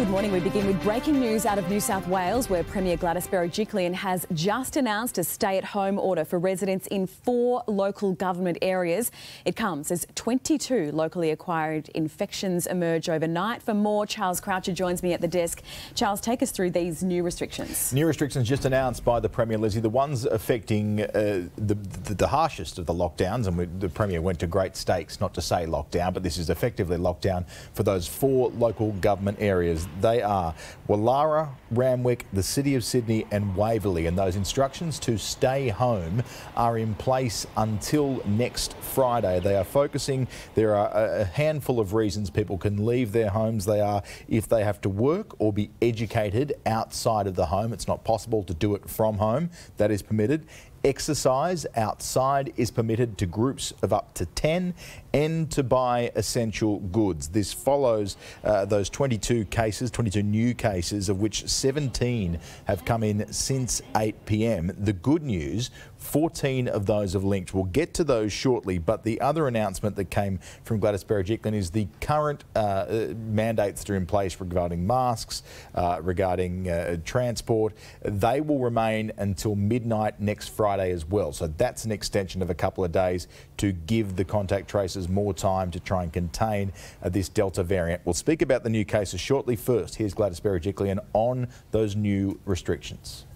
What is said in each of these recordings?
Good morning. We begin with breaking news out of New South Wales, where Premier Gladys Berejiklian has just announced a stay at home order for residents in four local government areas. It comes as 22 locally acquired infections emerge overnight. For more, Charles Croucher joins me at the desk. Charles, take us through these new restrictions. New restrictions just announced by the Premier, Lizzie, the ones affecting uh, the, the, the, harshest of the lockdowns, and we, the Premier went to great stakes not to say lockdown, but this is effectively lockdown for those four local government areas. They are Woollahra, Randwick, the City of Sydney and Waverley and those instructions to stay home are in place until next Friday. They are focusing, there are a handful of reasons people can leave their homes. They are if they have to work or be educated outside of the home. It's not possible to do it from home. That is permitted. Exercise outside is permitted to groups of up to 10 and to buy essential goods. This follows uh, those 22 cases, 22 new cases, of which 17 have come in since 8 pm. The good news 14 of those have linked. We'll get to those shortly, but the other announcement that came from Gladys Berejiklian is the current uh, uh, mandates that are in place regarding masks, uh, regarding uh, transport. They will remain until midnight next Friday as well. So that's an extension of a couple of days to give the contact tracers more time to try and contain uh, this Delta variant. We'll speak about the new cases shortly. First, here's Gladys Berejiklian on those new restrictions.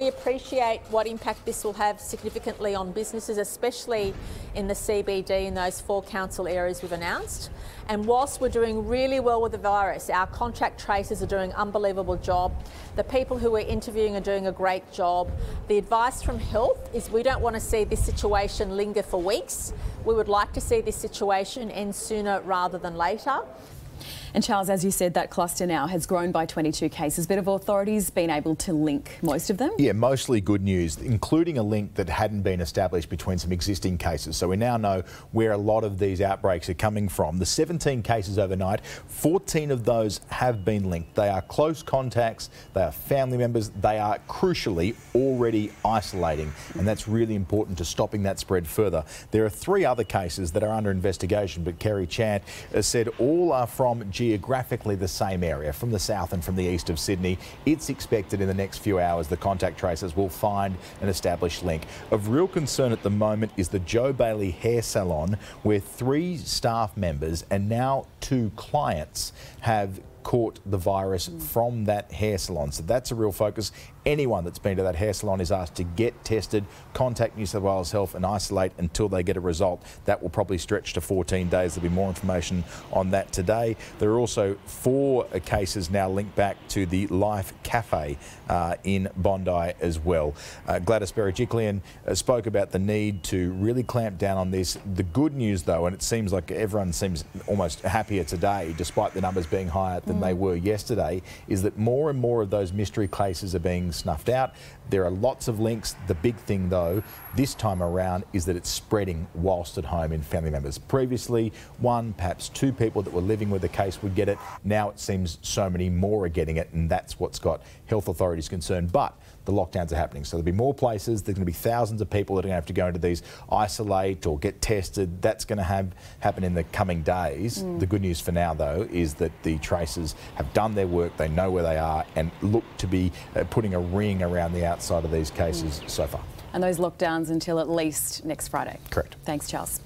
We appreciate what impact this will have significantly on businesses, especially in the CBD in those four council areas we've announced. And whilst we're doing really well with the virus, our contract tracers are doing an unbelievable job. The people who we're interviewing are doing a great job. The advice from health is we don't want to see this situation linger for weeks. We would like to see this situation end sooner rather than later. And Charles, as you said, that cluster now has grown by 22 cases, but have authorities been able to link most of them? Yeah, mostly good news, including a link that hadn't been established between some existing cases. So we now know where a lot of these outbreaks are coming from. The 17 cases overnight, 14 of those have been linked. They are close contacts, they are family members, they are crucially already isolating, and that's really important to stopping that spread further. There are three other cases that are under investigation, but Kerry Chant said all are from geographically the same area from the south and from the east of Sydney. It's expected in the next few hours the contact tracers will find an established link. Of real concern at the moment is the Joh Bailey Hair Salon, where three staff members and now two clients have caught the virus mm. from that hair salon. So that's a real focus. Anyone that's been to that hair salon is asked to get tested, contact New South Wales Health and isolate until they get a result. That will probably stretch to 14 days. There'll be more information on that today. There are also four cases now linked back to the Life Cafe uh, in Bondi as well. Uh, Gladys Berejiklian uh, spoke about the need to really clamp down on this. The good news, though, and it seems like everyone seems almost happier today, despite the numbers being higher than mm. they were yesterday, is that more and more of those mystery cases are being snuffed out. There are lots of links. The big thing, though, this time around is that it's spreading whilst at home in family members. Previously, one, perhaps two people that were living with the case would get it. Now it seems so many more are getting it, and that's what's got health authorities concerned. But the lockdowns are happening. So there'll be more places. There's going to be thousands of people that are going to have to go into these isolate or get tested. That's going to have happen in the coming days. Mm. The good news for now, though, is that the tracers have done their work. They know where they are and look to be uh, putting a ring around the outside of these cases mm. so far. And those lockdowns until at least next Friday. Correct. Thanks, Charles.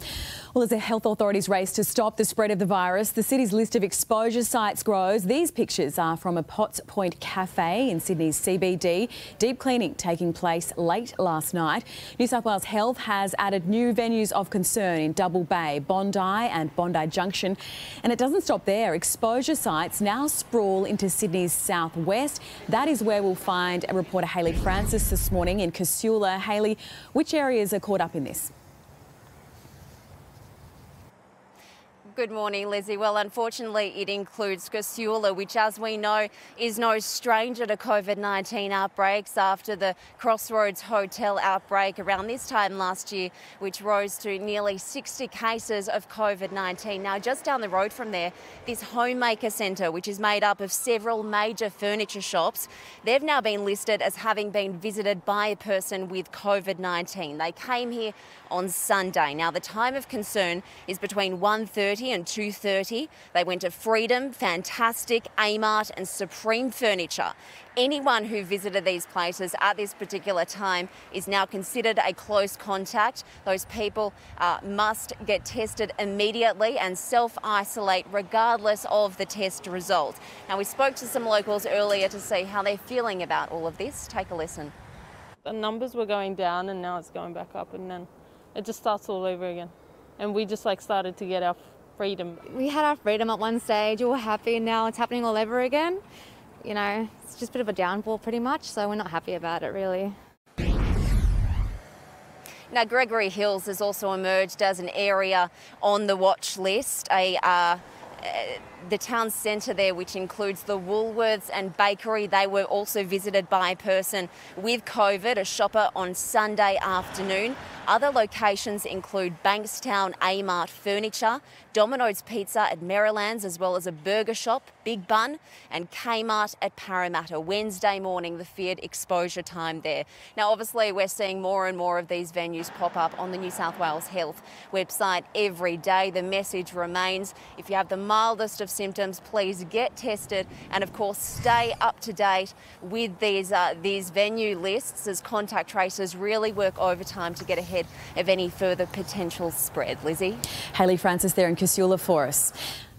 Well, as the health authorities race to stop the spread of the virus, the city's list of exposure sites grows. These pictures are from a Potts Point cafe in Sydney's CBD. Deep cleaning taking place late last night. New South Wales Health has added new venues of concern in Double Bay, Bondi and Bondi Junction. And it doesn't stop there. Exposure sites now sprawl into Sydney's southwest. That is where we'll find reporter Hayley Francis this morning in Casula. Hayley, which areas are caught up in this? Good morning, Lizzie. Well, unfortunately, it includes Casula, which, as we know, is no stranger to COVID 19 outbreaks after the Crossroads Hotel outbreak around this time last year, which rose to nearly 60 cases of COVID 19. Now, just down the road from there, this Homemaker Centre, which is made up of several major furniture shops, they've now been listed as having been visited by a person with COVID 19. They came here on Sunday. Now, the time of concern is between 1.30 2.20 and 2.30. They went to Freedom, Fantastic, Amart and Supreme Furniture. Anyone who visited these places at this particular time is now considered a close contact. Those people uh, must get tested immediately and self-isolate regardless of the test result. Now we spoke to some locals earlier to see how they're feeling about all of this. Take a listen. The numbers were going down and now it's going back up and then it just starts all over again. And we just like started to get our freedom. We had our freedom at one stage, we were happy and now it's happening all over again. You know, it's just a bit of a downfall pretty much, so we're not happy about it really. Now, Gregory Hills has also emerged as an area on the watch list. A uh, the town centre there, which includes the Woolworths and bakery, they were also visited by a person with COVID, a shopper on Sunday afternoon. Other locations include Bankstown Amart Furniture, Domino's Pizza at Merrylands, as well as a burger shop, Big Bun, and Kmart at Parramatta. Wednesday morning, the feared exposure time there. Now, obviously, we're seeing more and more of these venues pop up on the New South Wales Health website every day. The message remains if you have the mildest of symptoms, please get tested and, of course, stay up to date with these, uh, these venue lists as contact tracers really work overtime to get ahead of any further potential spread. Lizzie? Hayley Francis there in Casula for us.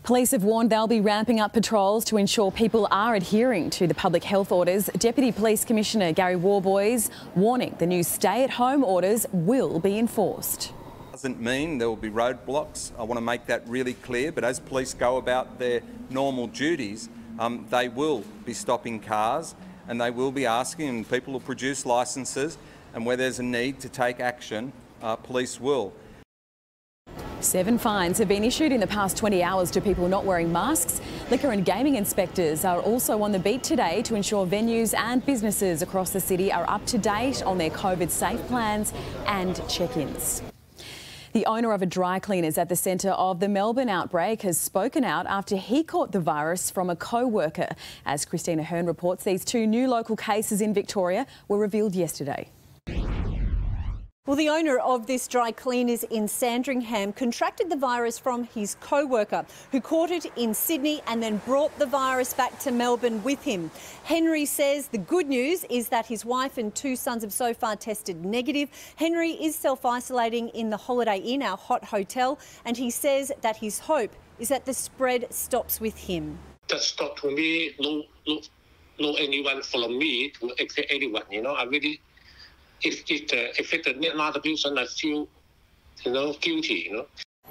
Police have warned they'll be ramping up patrols to ensure people are adhering to the public health orders. Deputy Police Commissioner Gary Worboys warning the new stay-at-home orders will be enforced doesn't mean there will be roadblocks. I want to make that really clear. But as police go about their normal duties, um, they will be stopping cars and they will be asking, and people will produce licences. And where there's a need to take action, uh, police will. Seven fines have been issued in the past 20 hours to people not wearing masks. Liquor and gaming inspectors are also on the beat today to ensure venues and businesses across the city are up to date on their COVID safe plans and check-ins. The owner of a dry cleaners at the centre of the Melbourne outbreak has spoken out after he caught the virus from a co-worker. As Christina Hearn reports, these two new local cases in Victoria were revealed yesterday. Well, the owner of this dry cleaners in Sandringham contracted the virus from his co worker, who caught it in Sydney and then brought the virus back to Melbourne with him. Henry says the good news is that his wife and two sons have so far tested negative. Henry is self isolating in the Holiday Inn, our hot hotel, and he says that his hope is that the spread stops with him. Just stop to me, no, no, no anyone follow me to anyone. You know, I really if it uh, affected another person, I feel, you know, guilty, you know.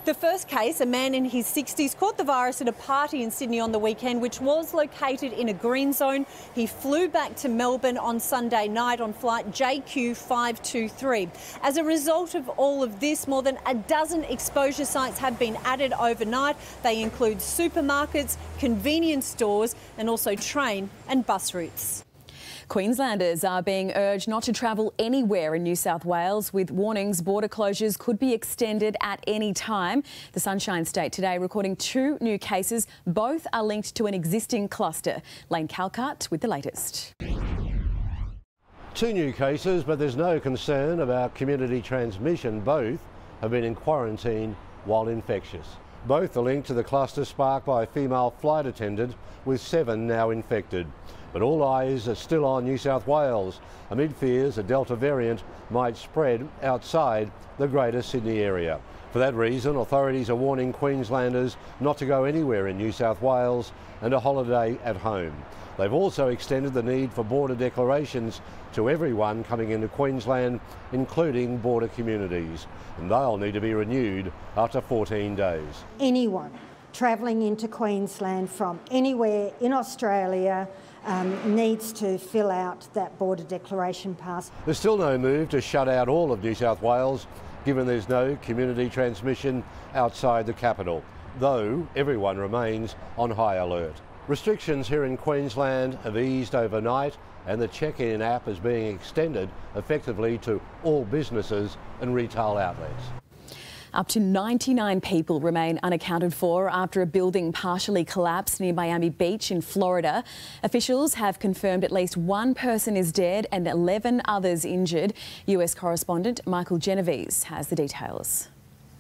The first case, a man in his 60s, caught the virus at a party in Sydney on the weekend, which was located in a green zone. He flew back to Melbourne on Sunday night on flight JQ523. As a result of all of this, more than a dozen exposure sites have been added overnight. They include supermarkets, convenience stores, and also train and bus routes. Queenslanders are being urged not to travel anywhere in New South Wales with warnings border closures could be extended at any time. The Sunshine State today recording two new cases. Both are linked to an existing cluster. Lane Calcutt with the latest. Two new cases, but there's no concern about community transmission. Both have been in quarantine while infectious. Both are linked to the cluster sparked by a female flight attendant, with seven now infected. But all eyes are still on New South Wales amid fears a Delta variant might spread outside the Greater Sydney area. For that reason, authorities are warning Queenslanders not to go anywhere in New South Wales and a holiday at home. They've also extended the need for border declarations to everyone coming into Queensland, including border communities. And they'll need to be renewed after 14 days. Anyone travelling into Queensland from anywhere in Australia um, needs to fill out that border declaration pass. There's still no move to shut out all of New South Wales, given there's no community transmission outside the capital, though everyone remains on high alert. Restrictions here in Queensland have eased overnight and the check-in app is being extended effectively to all businesses and retail outlets. Up to 99 people remain unaccounted for after a building partially collapsed near Miami Beach in Florida. Officials have confirmed at least one person is dead and 11 others injured. US correspondent Michael Genovese has the details.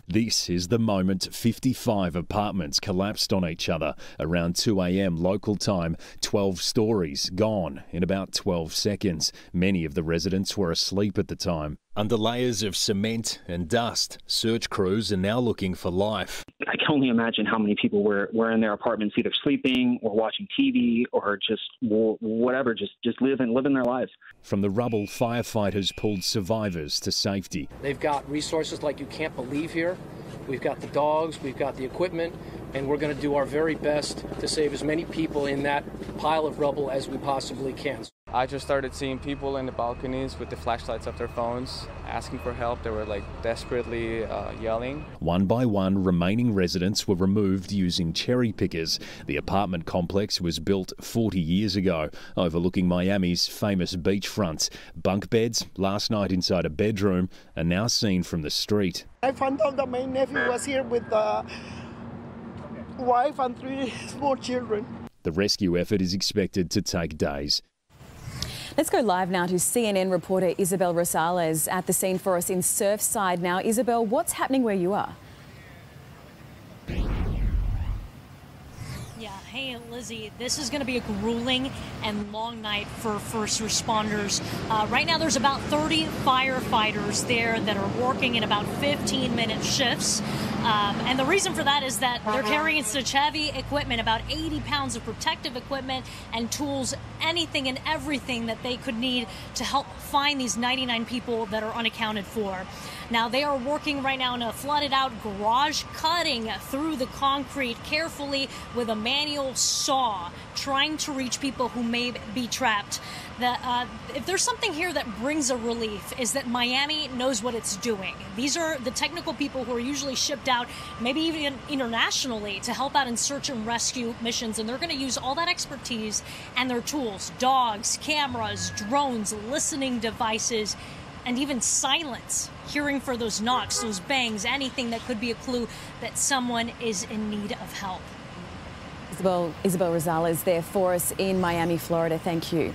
This is the moment 55 apartments collapsed on each other around 2 a.m. local time. 12 stories gone in about 12 seconds. Many of the residents were asleep at the time. Under layers of cement and dust, search crews are now looking for life. I can only imagine how many people were, were in their apartments either sleeping or watching TV or just whatever, just, just living, living their lives. From the rubble, firefighters pulled survivors to safety. They've got resources like you can't believe here. We've got the dogs, we've got the equipment, and we're going to do our very best to save as many people in that pile of rubble as we possibly can. I just started seeing people in the balconies with the flashlights of their phones asking for help. They were like desperately uh, yelling. One by one, remaining residents were removed using cherry pickers. The apartment complex was built 40 years ago, overlooking Miami's famous beachfront. Bunk beds, last night inside a bedroom, are now seen from the street. I found out that my nephew was here with the wife and three small children. The rescue effort is expected to take days. Let's go live now to CNN reporter Isabel Rosales at the scene for us in Surfside now. Isabel, what's happening where you are? Yeah, hey Lizzie, this is going to be a grueling and long night for first responders. Uh, right now, there's about 30 firefighters there that are working in about 15 minute shifts. Um, and the reason for that is that they're carrying such heavy equipment, about 80 pounds of protective equipment and tools, anything and everything that they could need to help find these 99 people that are unaccounted for. Now, they are working right now in a flooded out garage, cutting through the concrete carefully with a manual saw, trying to reach people who may be trapped that uh, if there's something here that brings a relief is that Miami knows what it's doing. These are the technical people who are usually shipped out, maybe even internationally, to help out in search and rescue missions, and they're going to use all that expertise and their tools dogs, cameras, drones, listening devices, and even silence, hearing for those knocks, those bangs, anything that could be a clue that someone is in need of help. Isabel, Isabel Rosales there for us in Miami, Florida. Thank you.